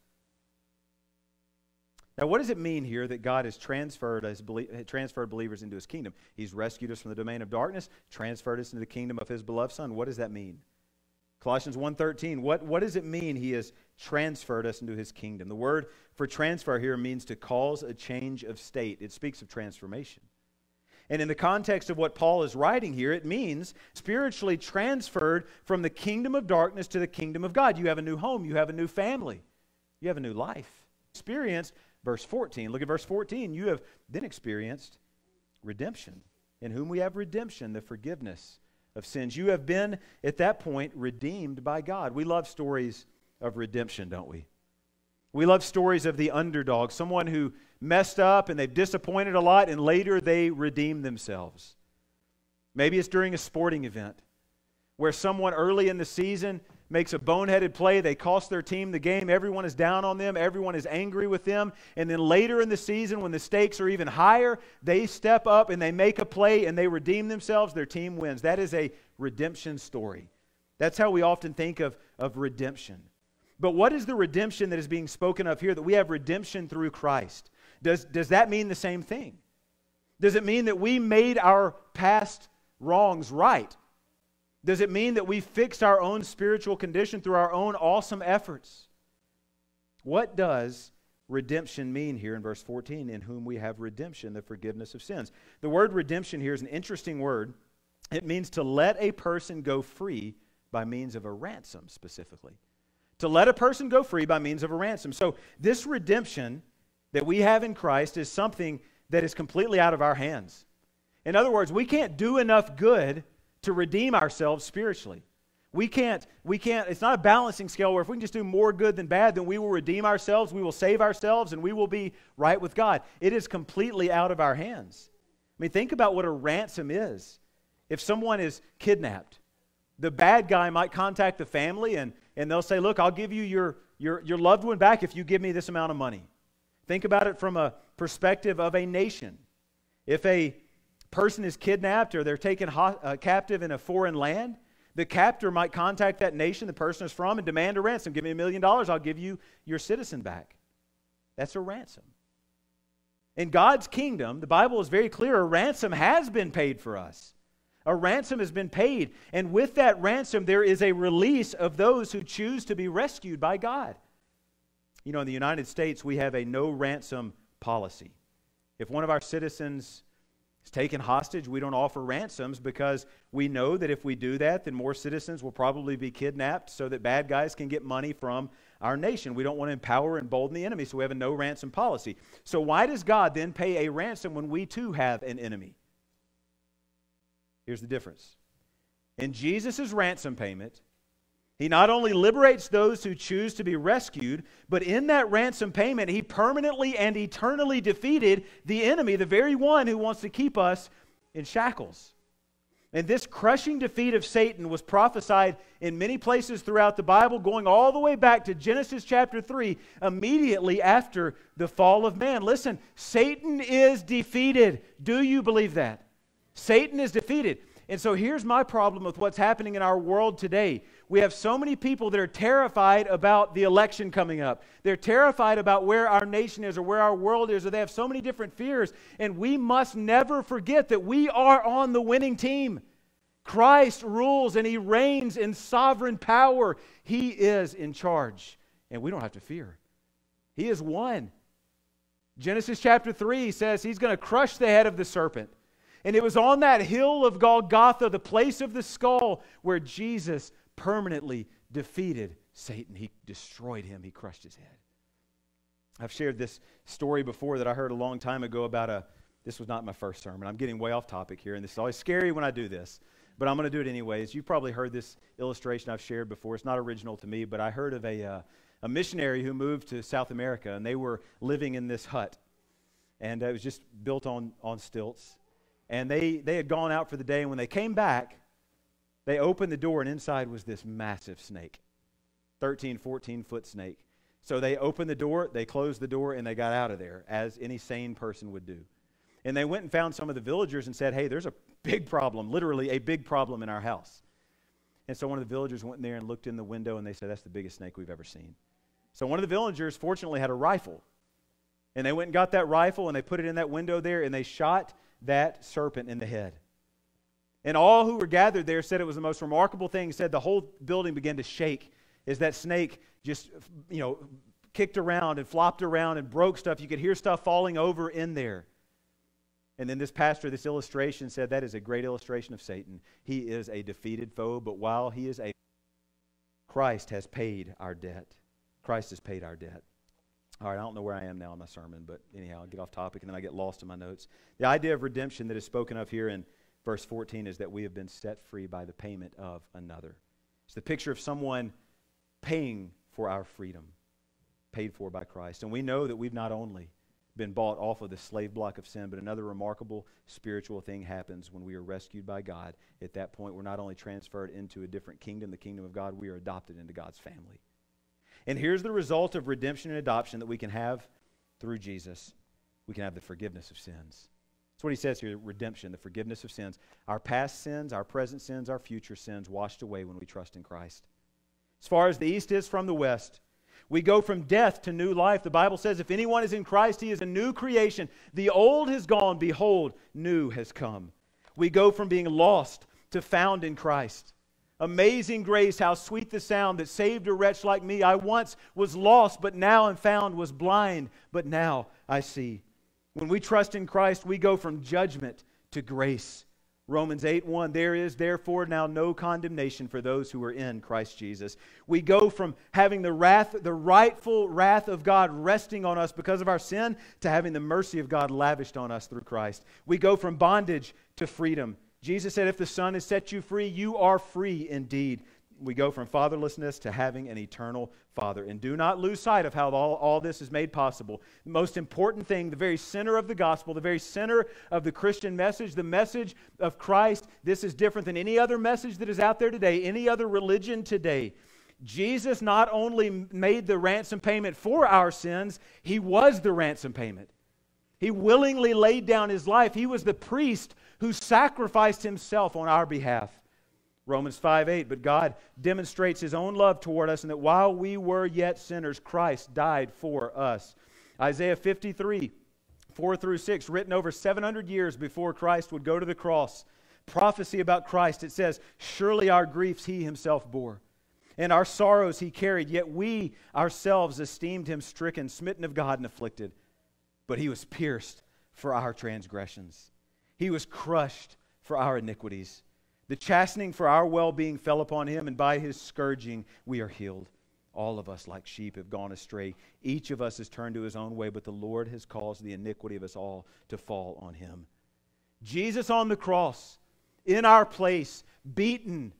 Now, what does it mean here that God has transferred, transferred believers into His kingdom? He's rescued us from the domain of darkness, transferred us into the kingdom of His beloved Son. What does that mean? Colossians 1.13, what, what does it mean He has transferred us into His kingdom? The word for transfer here means to cause a change of state. It speaks of transformation. And in the context of what Paul is writing here, it means spiritually transferred from the kingdom of darkness to the kingdom of God. You have a new home, you have a new family, you have a new life. Experience, verse 14. Look at verse 14. You have then experienced redemption, in whom we have redemption, the forgiveness of sins. You have been, at that point, redeemed by God. We love stories of redemption, don't we? We love stories of the underdog, someone who messed up and they've disappointed a lot, and later they redeem themselves. Maybe it's during a sporting event where someone early in the season makes a boneheaded play. They cost their team the game. Everyone is down on them. Everyone is angry with them. And then later in the season, when the stakes are even higher, they step up and they make a play and they redeem themselves. Their team wins. That is a redemption story. That's how we often think of, of redemption. But what is the redemption that is being spoken of here? That we have redemption through Christ. Does, does that mean the same thing? Does it mean that we made our past wrongs right? Does it mean that we fixed our own spiritual condition through our own awesome efforts? What does redemption mean here in verse 14? In whom we have redemption, the forgiveness of sins. The word redemption here is an interesting word. It means to let a person go free by means of a ransom, specifically. To let a person go free by means of a ransom. So, this redemption that we have in Christ is something that is completely out of our hands. In other words, we can't do enough good to redeem ourselves spiritually. We can't, we can't, it's not a balancing scale where if we can just do more good than bad, then we will redeem ourselves, we will save ourselves, and we will be right with God. It is completely out of our hands. I mean, think about what a ransom is. If someone is kidnapped, the bad guy might contact the family and, and they'll say, Look, I'll give you your, your, your loved one back if you give me this amount of money. Think about it from a perspective of a nation. If a person is kidnapped or they're taken ho- uh, captive in a foreign land, the captor might contact that nation the person is from and demand a ransom. Give me a million dollars, I'll give you your citizen back. That's a ransom. In God's kingdom, the Bible is very clear a ransom has been paid for us. A ransom has been paid. And with that ransom, there is a release of those who choose to be rescued by God. You know, in the United States, we have a no ransom policy. If one of our citizens is taken hostage, we don't offer ransoms because we know that if we do that, then more citizens will probably be kidnapped so that bad guys can get money from our nation. We don't want to empower and embolden the enemy, so we have a no ransom policy. So, why does God then pay a ransom when we too have an enemy? Here's the difference. In Jesus' ransom payment, he not only liberates those who choose to be rescued, but in that ransom payment, he permanently and eternally defeated the enemy, the very one who wants to keep us in shackles. And this crushing defeat of Satan was prophesied in many places throughout the Bible, going all the way back to Genesis chapter 3, immediately after the fall of man. Listen, Satan is defeated. Do you believe that? Satan is defeated. And so here's my problem with what's happening in our world today. We have so many people that are terrified about the election coming up. They're terrified about where our nation is or where our world is, or they have so many different fears. And we must never forget that we are on the winning team. Christ rules and he reigns in sovereign power. He is in charge, and we don't have to fear. He is one. Genesis chapter 3 says he's going to crush the head of the serpent. And it was on that hill of Golgotha, the place of the skull, where Jesus permanently defeated Satan. He destroyed him, he crushed his head. I've shared this story before that I heard a long time ago about a. This was not my first sermon. I'm getting way off topic here, and this is always scary when I do this, but I'm going to do it anyways. You've probably heard this illustration I've shared before. It's not original to me, but I heard of a, uh, a missionary who moved to South America, and they were living in this hut. And it was just built on, on stilts. And they, they had gone out for the day, and when they came back, they opened the door, and inside was this massive snake 13, 14 foot snake. So they opened the door, they closed the door, and they got out of there, as any sane person would do. And they went and found some of the villagers and said, Hey, there's a big problem, literally a big problem in our house. And so one of the villagers went in there and looked in the window, and they said, That's the biggest snake we've ever seen. So one of the villagers, fortunately, had a rifle. And they went and got that rifle, and they put it in that window there, and they shot that serpent in the head. And all who were gathered there said it was the most remarkable thing. Said the whole building began to shake as that snake just, you know, kicked around and flopped around and broke stuff. You could hear stuff falling over in there. And then this pastor, this illustration said that is a great illustration of Satan. He is a defeated foe, but while he is a Christ has paid our debt. Christ has paid our debt. All right, I don't know where I am now in my sermon, but anyhow, I'll get off topic and then I get lost in my notes. The idea of redemption that is spoken of here in verse 14 is that we have been set free by the payment of another. It's the picture of someone paying for our freedom, paid for by Christ. And we know that we've not only been bought off of the slave block of sin. But another remarkable spiritual thing happens when we are rescued by God. At that point, we're not only transferred into a different kingdom, the kingdom of God, we are adopted into God's family. And here's the result of redemption and adoption that we can have through Jesus we can have the forgiveness of sins. That's what he says here redemption, the forgiveness of sins. Our past sins, our present sins, our future sins washed away when we trust in Christ. As far as the east is from the west, we go from death to new life. The Bible says, if anyone is in Christ, he is a new creation. The old has gone, behold, new has come. We go from being lost to found in Christ. Amazing grace, how sweet the sound that saved a wretch like me. I once was lost, but now am found, was blind, but now I see. When we trust in Christ, we go from judgment to grace. Romans 8 1, there is therefore now no condemnation for those who are in Christ Jesus. We go from having the wrath, the rightful wrath of God resting on us because of our sin, to having the mercy of God lavished on us through Christ. We go from bondage to freedom. Jesus said, If the Son has set you free, you are free indeed. We go from fatherlessness to having an eternal Father. And do not lose sight of how all, all this is made possible. The most important thing, the very center of the gospel, the very center of the Christian message, the message of Christ, this is different than any other message that is out there today, any other religion today. Jesus not only made the ransom payment for our sins, he was the ransom payment. He willingly laid down his life. He was the priest who sacrificed himself on our behalf. Romans 5 8, but God demonstrates his own love toward us, and that while we were yet sinners, Christ died for us. Isaiah 53 4 through 6, written over 700 years before Christ would go to the cross. Prophecy about Christ, it says, Surely our griefs he himself bore, and our sorrows he carried, yet we ourselves esteemed him stricken, smitten of God, and afflicted. But he was pierced for our transgressions he was crushed for our iniquities. The chastening for our well being fell upon him, and by his scourging we are healed. All of us, like sheep, have gone astray. Each of us has turned to his own way, but the Lord has caused the iniquity of us all to fall on him. Jesus on the cross, in our place, beaten,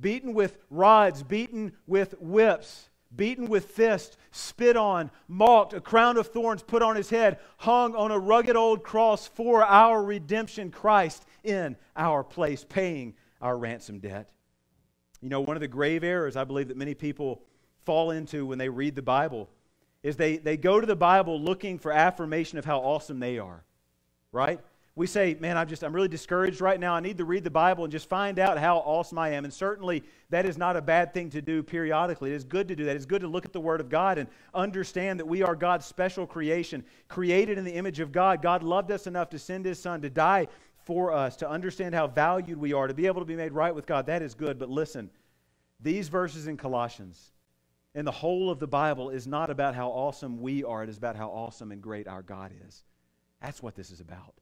beaten with rods, beaten with whips, beaten with fists, spit on, mocked, a crown of thorns put on his head, hung on a rugged old cross for our redemption, Christ in our place, paying our ransom debt. You know, one of the grave errors I believe that many people fall into when they read the Bible is they, they go to the Bible looking for affirmation of how awesome they are, right? We say, man, I'm just, I'm really discouraged right now. I need to read the Bible and just find out how awesome I am. And certainly that is not a bad thing to do periodically. It is good to do that. It's good to look at the Word of God and understand that we are God's special creation, created in the image of God. God loved us enough to send His Son to die for us, to understand how valued we are, to be able to be made right with God. That is good. But listen, these verses in Colossians and the whole of the Bible is not about how awesome we are, it is about how awesome and great our God is. That's what this is about.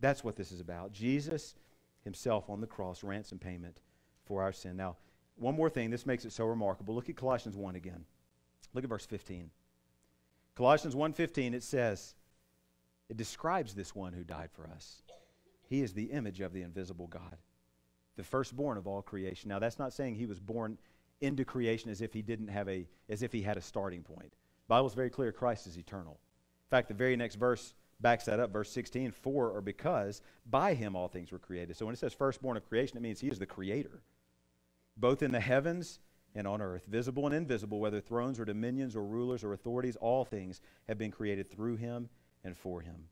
That's what this is about. Jesus himself on the cross, ransom payment for our sin. Now, one more thing, this makes it so remarkable. Look at Colossians 1 again. Look at verse 15. Colossians 1:15 it says it describes this one who died for us. He is the image of the invisible God, the firstborn of all creation. Now that's not saying he was born into creation as if he didn't have a as if he had a starting point. The Bible is very clear Christ is eternal. In fact, the very next verse backs that up, verse 16, for or because by him all things were created. So when it says firstborn of creation, it means he is the creator, both in the heavens and on earth, visible and invisible, whether thrones or dominions or rulers or authorities, all things have been created through him and for him.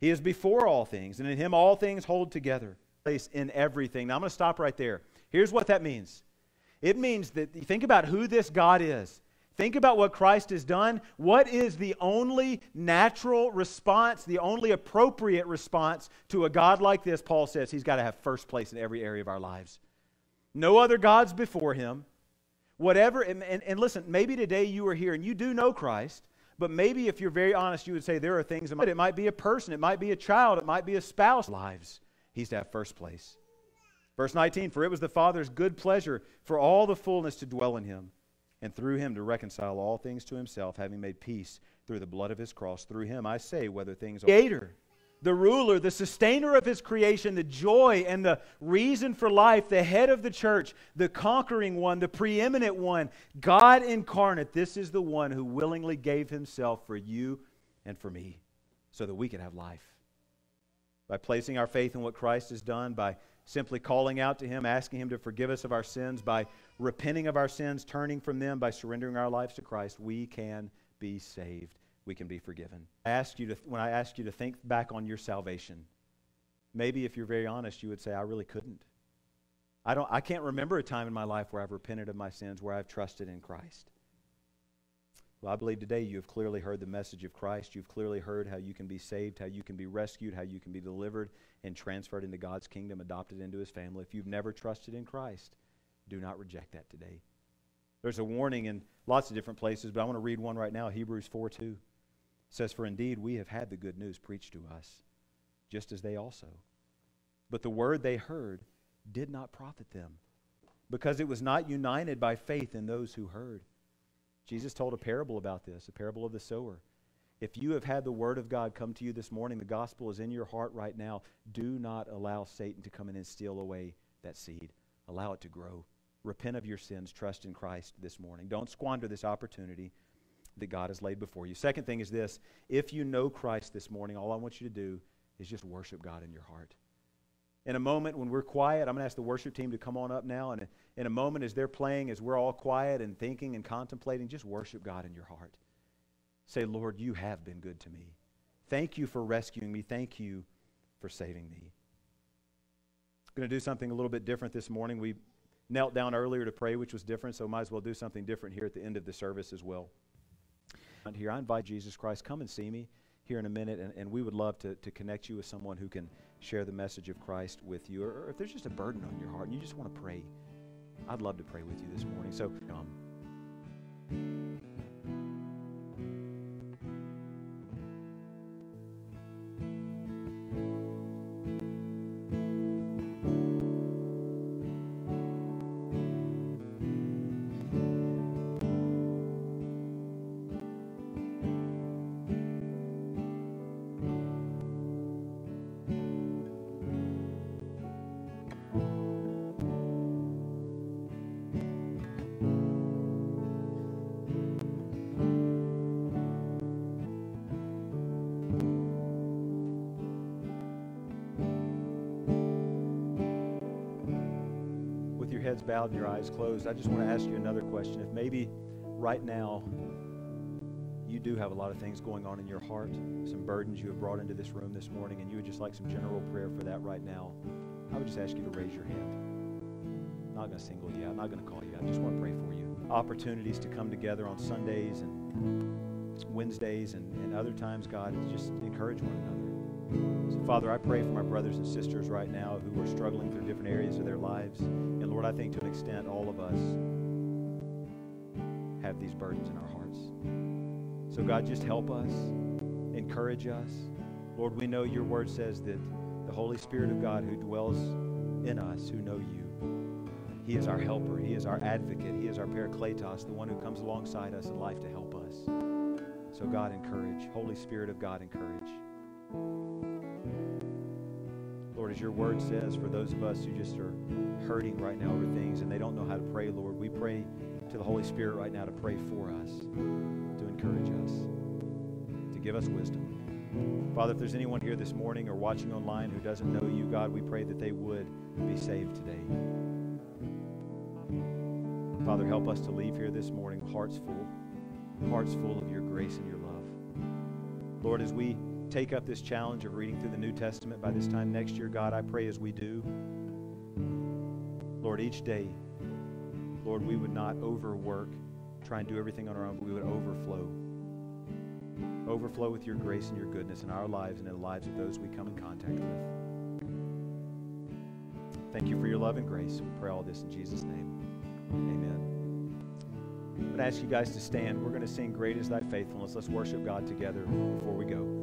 He is before all things, and in him all things hold together. Place in everything. Now I'm going to stop right there. Here's what that means. It means that you think about who this God is. Think about what Christ has done. What is the only natural response, the only appropriate response to a God like this? Paul says he's got to have first place in every area of our lives. No other gods before him. Whatever, and, and, and listen, maybe today you are here and you do know Christ, but maybe if you're very honest, you would say there are things, in that it might be a person, it might be a child, it might be a spouse lives. He's to have first place. Verse 19, for it was the Father's good pleasure for all the fullness to dwell in him and through him to reconcile all things to himself, having made peace through the blood of his cross. Through him, I say, whether things are. Creator, the ruler, the sustainer of his creation, the joy and the reason for life, the head of the church, the conquering one, the preeminent one, God incarnate. This is the one who willingly gave himself for you and for me. so that we can have life. By placing our faith in what Christ has done, by simply calling out to Him, asking Him to forgive us of our sins, by repenting of our sins, turning from them, by surrendering our lives to Christ, we can be saved. We can be forgiven. I ask you to, when I ask you to think back on your salvation, maybe if you're very honest, you would say, I really couldn't. I, don't, I can't remember a time in my life where I've repented of my sins, where I've trusted in Christ. Well, I believe today you have clearly heard the message of Christ. You've clearly heard how you can be saved, how you can be rescued, how you can be delivered and transferred into God's kingdom, adopted into his family. If you've never trusted in Christ, do not reject that today. There's a warning in lots of different places, but I want to read one right now Hebrews 4 2. It says, For indeed we have had the good news preached to us, just as they also. But the word they heard did not profit them, because it was not united by faith in those who heard. Jesus told a parable about this, a parable of the sower. If you have had the word of God come to you this morning, the gospel is in your heart right now, do not allow Satan to come in and steal away that seed. Allow it to grow. Repent of your sins, trust in Christ this morning. Don't squander this opportunity that God has laid before you. Second thing is this if you know Christ this morning, all I want you to do is just worship God in your heart. In a moment when we're quiet, I'm going to ask the worship team to come on up now. And in a moment as they're playing, as we're all quiet and thinking and contemplating, just worship God in your heart. Say, Lord, you have been good to me. Thank you for rescuing me. Thank you for saving me. I'm going to do something a little bit different this morning. We knelt down earlier to pray, which was different, so might as well do something different here at the end of the service as well. Here, I invite Jesus Christ, come and see me here in a minute, and, and we would love to, to connect you with someone who can share the message of Christ with you. Or, if there's just a burden on your heart and you just want to pray, I'd love to pray with you this morning. So come. Bowed and your eyes closed, I just want to ask you another question. If maybe right now you do have a lot of things going on in your heart, some burdens you have brought into this room this morning, and you would just like some general prayer for that right now, I would just ask you to raise your hand. I'm not going to single you out, I'm not going to call you out. I just want to pray for you. Opportunities to come together on Sundays and Wednesdays and, and other times, God, just encourage one another. So, Father, I pray for my brothers and sisters right now who are struggling through different areas of their lives. And Lord, I think to an extent all of us have these burdens in our hearts. So, God, just help us, encourage us. Lord, we know your word says that the Holy Spirit of God who dwells in us who know you, he is our helper, he is our advocate, he is our parakletos, the one who comes alongside us in life to help us. So, God, encourage. Holy Spirit of God, encourage. As your word says, for those of us who just are hurting right now over things and they don't know how to pray, Lord, we pray to the Holy Spirit right now to pray for us, to encourage us, to give us wisdom. Father, if there's anyone here this morning or watching online who doesn't know you, God, we pray that they would be saved today. Father, help us to leave here this morning hearts full, hearts full of your grace and your love. Lord, as we take up this challenge of reading through the New Testament by this time next year, God, I pray as we do, Lord, each day, Lord, we would not overwork, try and do everything on our own, but we would overflow. Overflow with your grace and your goodness in our lives and in the lives of those we come in contact with. Thank you for your love and grace. We pray all this in Jesus' name. Amen. I'm going to ask you guys to stand. We're going to sing Great is Thy Faithfulness. Let's worship God together before we go.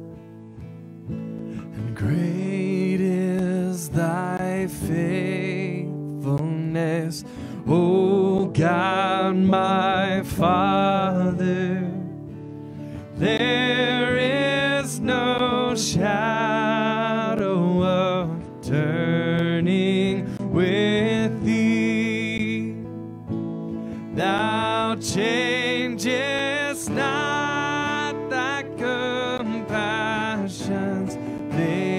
And great is thy faithfulness, O God, my Father. There is no shadow of turning with thee. Thou changest not thy compassion live.